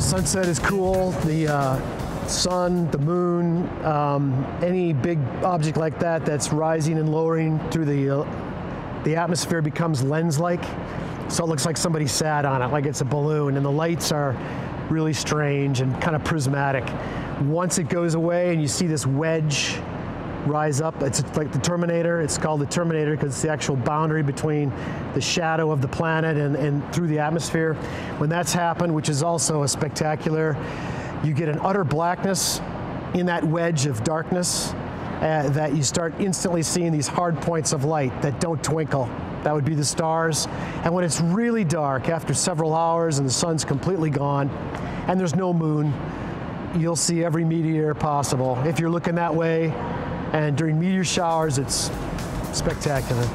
Sunset is cool. The uh, sun, the moon, um, any big object like that that's rising and lowering through the uh, the atmosphere becomes lens-like, so it looks like somebody sat on it, like it's a balloon. And the lights are really strange and kind of prismatic. Once it goes away and you see this wedge rise up. It's like the Terminator. It's called the Terminator because it's the actual boundary between the shadow of the planet and, and through the atmosphere. When that's happened, which is also a spectacular, you get an utter blackness in that wedge of darkness uh, that you start instantly seeing these hard points of light that don't twinkle. That would be the stars. And when it's really dark, after several hours and the sun's completely gone, and there's no moon, you'll see every meteor possible. If you're looking that way, and during meteor showers, it's spectacular.